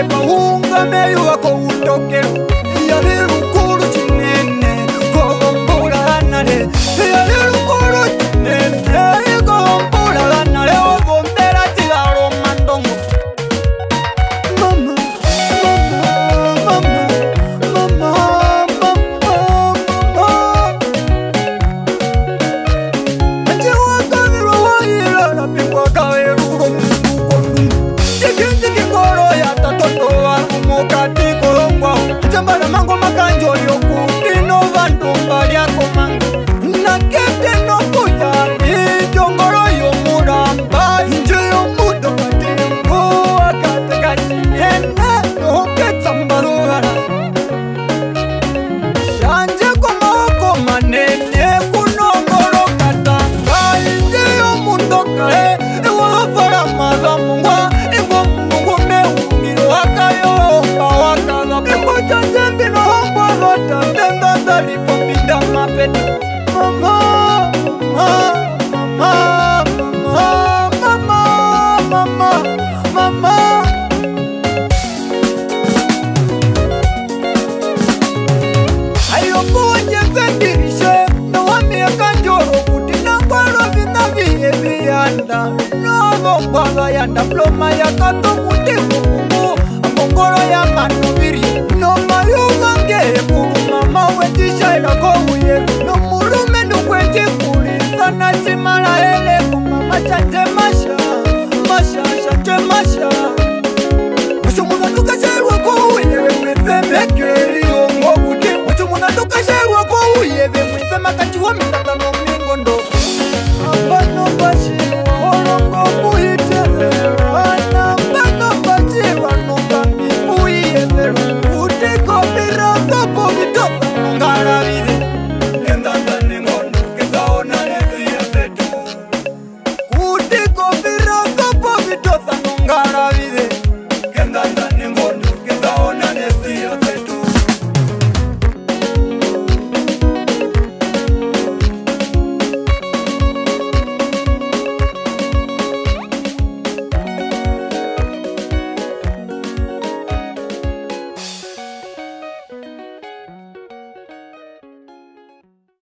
upepo uungome wako utoke Hey. yanda. Novo I yanda. No yakatukutiku go